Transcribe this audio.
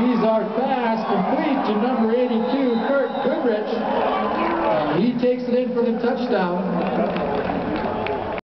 He's our pass complete to number 82, Kurt Goodrich. Uh, he takes it in for the touchdown.